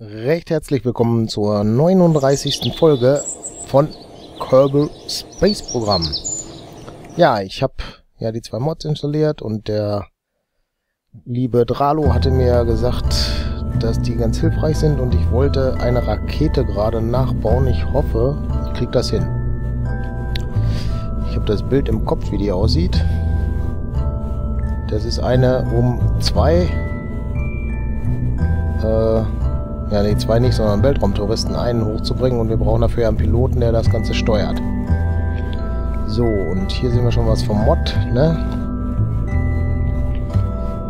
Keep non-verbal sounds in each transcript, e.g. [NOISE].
Recht herzlich willkommen zur 39. Folge von Kerbal Space Programm. Ja, ich habe ja die zwei Mods installiert und der liebe Dralo hatte mir gesagt, dass die ganz hilfreich sind und ich wollte eine Rakete gerade nachbauen. Ich hoffe, ich kriege das hin. Ich habe das Bild im Kopf, wie die aussieht. Das ist eine um zwei äh, ja, nee, zwei nicht, sondern Weltraumtouristen einen hochzubringen und wir brauchen dafür einen Piloten, der das Ganze steuert. So, und hier sehen wir schon was vom Mod, ne?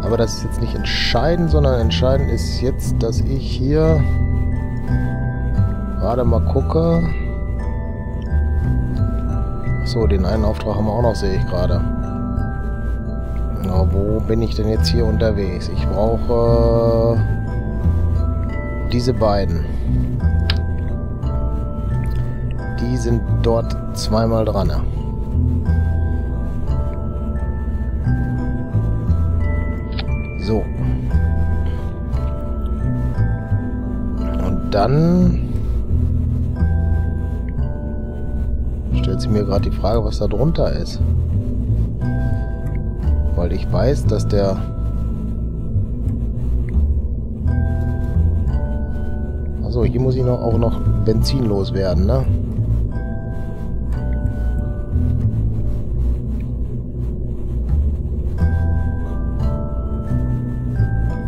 Aber das ist jetzt nicht entscheidend, sondern entscheidend ist jetzt, dass ich hier gerade mal gucke. So, den einen Auftrag haben wir auch noch, sehe ich gerade. Na, wo bin ich denn jetzt hier unterwegs? Ich brauche diese beiden. Die sind dort zweimal dran. So. Und dann stellt sich mir gerade die Frage, was da drunter ist. Weil ich weiß, dass der So, hier muss ich noch, auch noch Benzin loswerden, ne?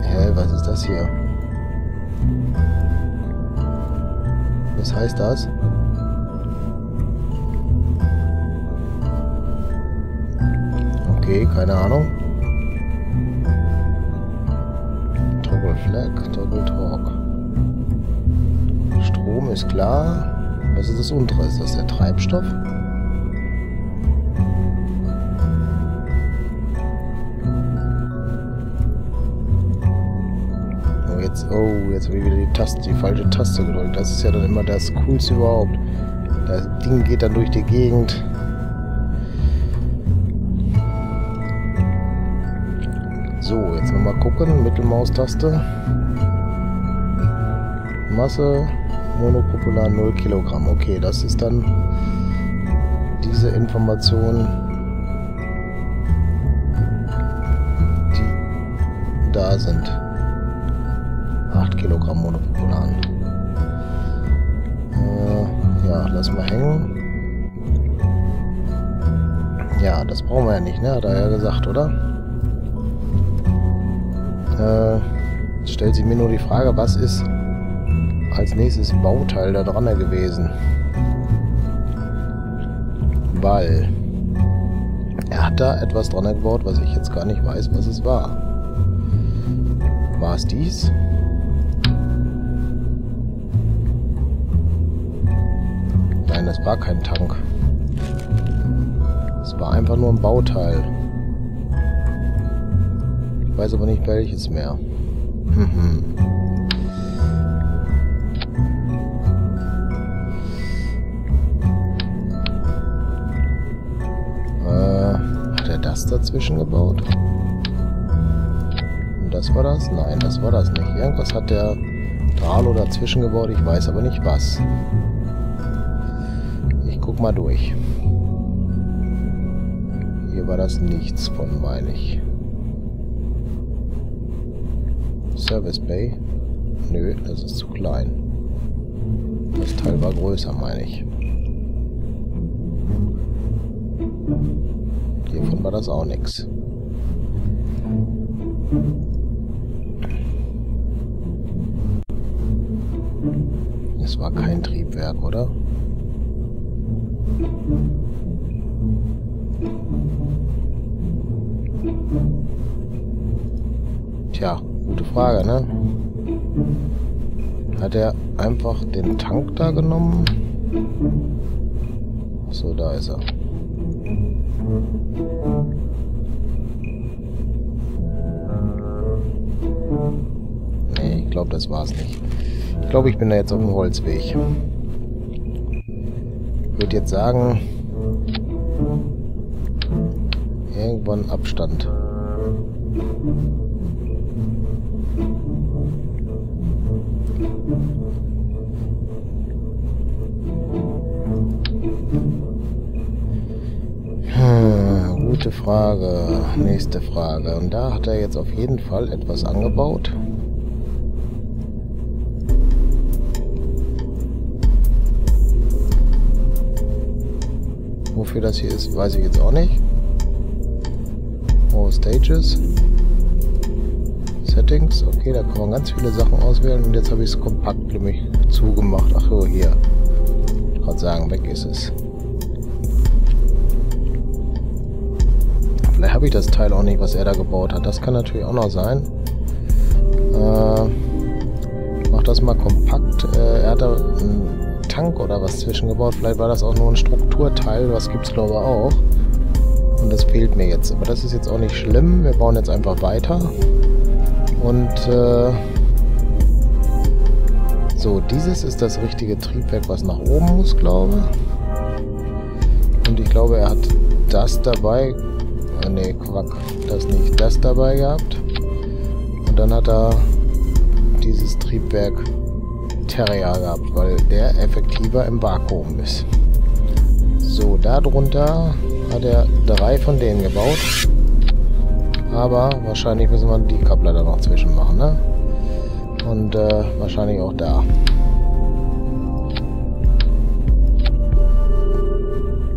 Hä, was ist das hier? Was heißt das? Okay, keine Ahnung. Toggle Flag, Toggle Talk. Ist klar. Was ist das untere? Ist das der Treibstoff? Oh, jetzt, oh, jetzt habe ich wieder die Taste, die falsche Taste gedrückt. Das ist ja dann immer das Coolste überhaupt. Das Ding geht dann durch die Gegend. So, jetzt nochmal gucken. Mittelmaustaste. Masse Monopopular 0 Kilogramm. Okay, das ist dann diese Information, die da sind. 8 Kilogramm Monopopulan. Äh, ja, lass mal hängen. Ja, das brauchen wir ja nicht, ne? Hat er ja gesagt, oder? Äh, stellt sich mir nur die Frage, was ist als nächstes Bauteil da dran gewesen. Weil er hat da etwas dran gebaut, was ich jetzt gar nicht weiß, was es war. War es dies? Nein, das war kein Tank. Es war einfach nur ein Bauteil. Ich weiß aber nicht welches mehr. Mhm. dazwischen gebaut? Das war das? Nein, das war das nicht. Irgendwas hat der Dralo dazwischen gebaut, ich weiß aber nicht was. Ich guck mal durch. Hier war das nichts von, meine ich. Service Bay? Nö, das ist zu klein. Das Teil war größer, meine ich. Hiervon war das auch nichts. Es war kein Triebwerk, oder? Tja, gute Frage, ne? Hat er einfach den Tank da genommen? So, da ist er. Nee, ich glaube, das war's nicht. Ich glaube, ich bin da jetzt auf dem Holzweg. Ich würde jetzt sagen, irgendwann Abstand. Nächste Frage, nächste Frage. Und da hat er jetzt auf jeden Fall etwas angebaut. Wofür das hier ist, weiß ich jetzt auch nicht. Oh, Stages. Settings. Okay, da kann man ganz viele Sachen auswählen. Und jetzt habe ich es kompakt nämlich zugemacht. Ach so, hier. Ich gerade sagen, weg ist es. Habe ich das Teil auch nicht, was er da gebaut hat. Das kann natürlich auch noch sein. Äh, mach das mal kompakt. Äh, er hat da einen Tank oder was zwischengebaut. Vielleicht war das auch nur ein Strukturteil. Was gibt es glaube ich auch. Und das fehlt mir jetzt. Aber das ist jetzt auch nicht schlimm. Wir bauen jetzt einfach weiter. Und äh, so, dieses ist das richtige Triebwerk, was nach oben muss, glaube ich. Und ich glaube, er hat das dabei Ah, ne, Quack. Das nicht. Das dabei gehabt. Und dann hat er dieses Triebwerk Terrier gehabt, weil der effektiver im Vakuum ist. So, darunter hat er drei von denen gebaut. Aber wahrscheinlich müssen wir die Kappler da noch zwischen machen, ne? Und äh, wahrscheinlich auch da.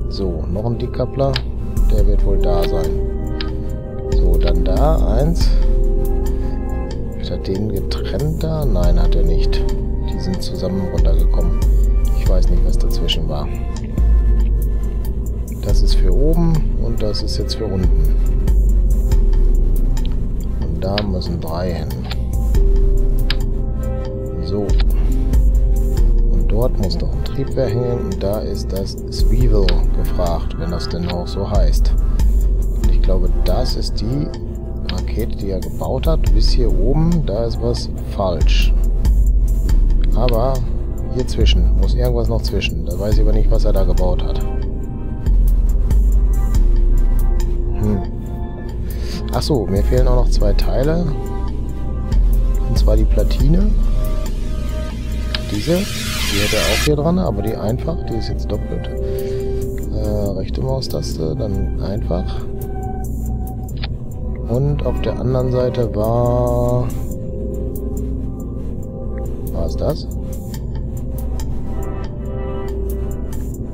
So, noch ein Decoupler. Der wird wohl da sein. So, dann da. Eins. Hat er den getrennt da? Nein, hat er nicht. Die sind zusammen runtergekommen. Ich weiß nicht, was dazwischen war. Das ist für oben und das ist jetzt für unten. Und da müssen drei hin. Dort muss doch ein Triebwerk hängen und da ist das Swivel gefragt, wenn das denn auch so heißt. Und ich glaube, das ist die Rakete, die er gebaut hat. Bis hier oben, da ist was falsch. Aber hier zwischen, muss irgendwas noch zwischen. Da weiß ich aber nicht, was er da gebaut hat. Hm. Achso, mir fehlen auch noch zwei Teile. Und zwar die Platine. Diese. Die hätte auch hier dran, aber die einfach, die ist jetzt doppelt. Äh, rechte Maustaste, dann einfach. Und auf der anderen Seite war... War es das?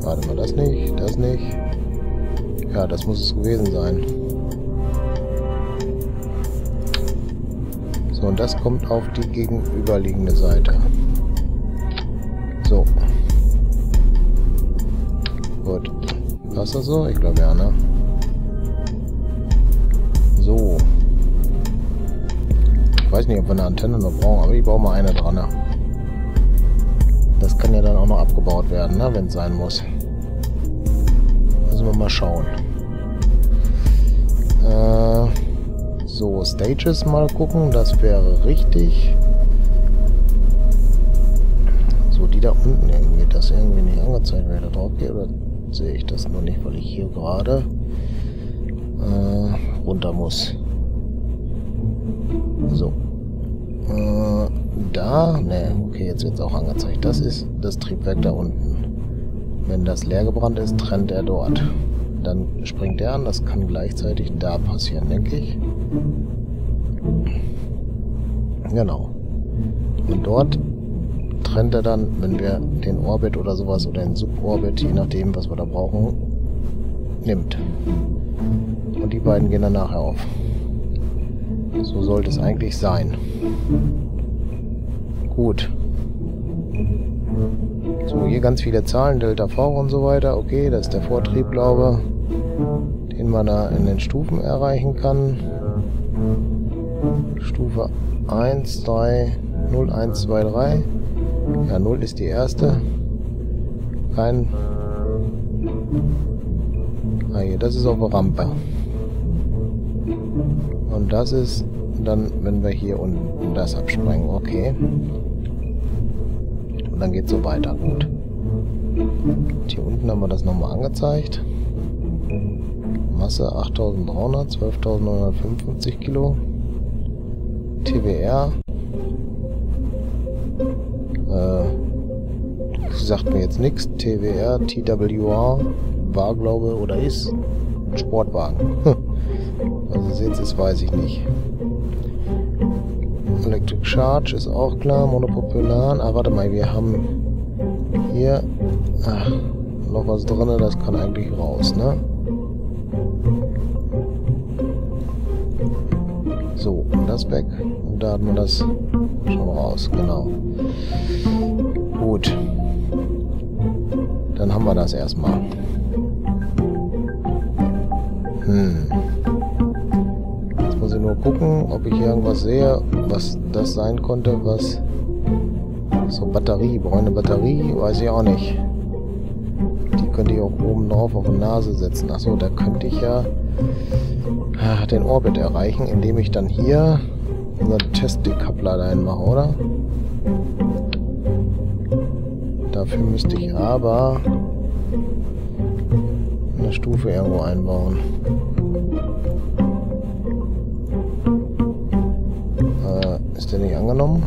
Warte mal, das nicht, das nicht. Ja, das muss es gewesen sein. So, und das kommt auf die gegenüberliegende Seite. So. Gut. Passt das so? Ich glaube ja, ne? So. Ich weiß nicht, ob wir eine Antenne noch brauchen, aber ich brauche mal eine dran. Ne? Das kann ja dann auch noch abgebaut werden, ne? wenn es sein muss. Müssen wir mal schauen. Äh, so, Stages mal gucken. Das wäre richtig die da unten irgendwie, das irgendwie nicht angezeigt, wer da drauf geht, oder sehe ich das nur nicht, weil ich hier gerade äh, runter muss. So. Äh, da, ne, okay, jetzt wird es auch angezeigt. Das ist das Triebwerk da unten. Wenn das leer gebrannt ist, trennt er dort. Dann springt er an, das kann gleichzeitig da passieren, denke ich. Genau. Und dort trennt er dann, wenn wir den Orbit oder sowas oder den Suborbit, je nachdem, was wir da brauchen, nimmt. Und die beiden gehen dann nachher auf. So sollte es eigentlich sein. Gut. So, hier ganz viele Zahlen, Delta V und so weiter. Okay, das ist der Vortrieb, glaube den man da in den Stufen erreichen kann. Stufe 1, 3, 0, 1, 2, 3. Ja, 0 ist die erste. Kein... Ah, hier, das ist auf der Rampe. Und das ist dann, wenn wir hier unten das absprengen. Okay. Und dann geht so weiter. Gut. Und hier unten haben wir das nochmal angezeigt. Masse 8300, 12.955 Kilo. TWR äh, sagt mir jetzt nichts. TWR, TWR war, glaube oder ist Sportwagen. [LAUGHS] Also es, weiß ich nicht. Electric Charge ist auch klar. Monopropylan. Ah, warte mal, wir haben hier ach, noch was drin. Das kann eigentlich raus, ne? So, das weg. Da hat man das schon raus, genau. Gut. Dann haben wir das erstmal. Hm. Jetzt muss ich nur gucken, ob ich irgendwas sehe, was das sein konnte, was... So, Batterie. Eine Batterie? Weiß ich auch nicht. Die könnte ich auch oben drauf auf die Nase setzen. Achso, da könnte ich ja ah, den Orbit erreichen, indem ich dann hier unseren Test-Decoupler dahin mache, oder? Dafür müsste ich aber eine Stufe irgendwo einbauen. Äh, ist der nicht angenommen?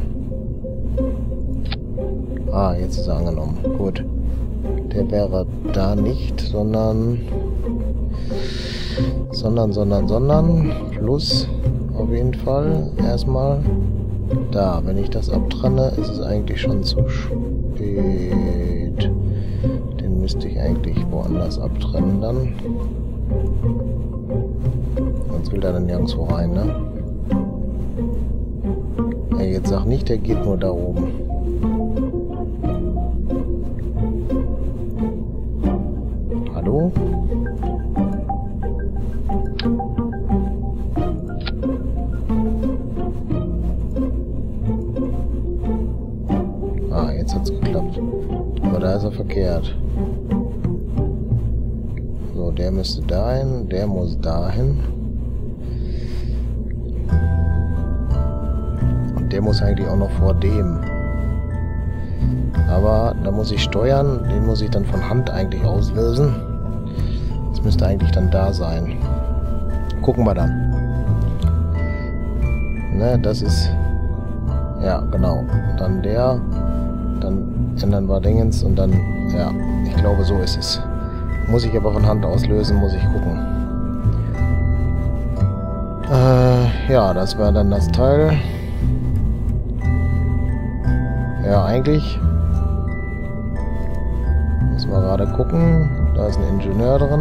Ah, jetzt ist er angenommen. Gut. Der wäre da nicht, sondern... Sondern, sondern, sondern... Plus auf jeden Fall erstmal da. Wenn ich das abtrenne, ist es eigentlich schon zu spät. Den müsste ich eigentlich woanders abtrennen dann. Sonst will er dann nirgendwo rein, ne? Ey, jetzt sag nicht, der geht nur da oben. Hallo? Verkehrt. So, der müsste dahin, der muss dahin. Und der muss eigentlich auch noch vor dem. Aber da muss ich steuern, den muss ich dann von Hand eigentlich auslösen. Das müsste eigentlich dann da sein. Gucken wir dann. Ne, das ist... Ja, genau. Dann der, ändern wir Dingens und dann, ja, ich glaube, so ist es. Muss ich aber von Hand auslösen, muss ich gucken. Äh, ja, das wäre dann das Teil. Ja, eigentlich müssen wir gerade gucken. Da ist ein Ingenieur drin.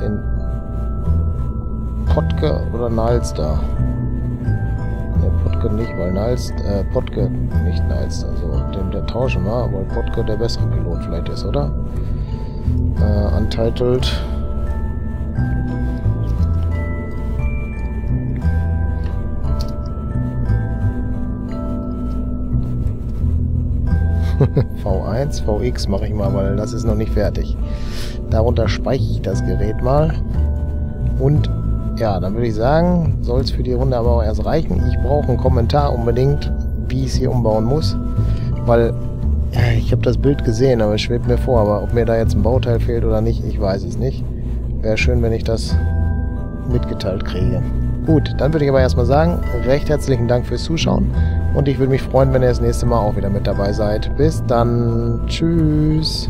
Den Potke oder Nalster? Potke nicht, weil Niles, äh, Potke, nicht Niles, also dem der tauschen wir, weil Potke der bessere Pilot vielleicht ist, oder? Äh, untitled. V1, VX mache ich mal, weil das ist noch nicht fertig. Darunter speichere ich das Gerät mal und ja, dann würde ich sagen, soll es für die Runde aber auch erst reichen. Ich brauche einen Kommentar unbedingt, wie ich es hier umbauen muss. Weil ich habe das Bild gesehen, aber es schwebt mir vor. Aber ob mir da jetzt ein Bauteil fehlt oder nicht, ich weiß es nicht. Wäre schön, wenn ich das mitgeteilt kriege. Gut, dann würde ich aber erstmal sagen, recht herzlichen Dank fürs Zuschauen. Und ich würde mich freuen, wenn ihr das nächste Mal auch wieder mit dabei seid. Bis dann. Tschüss.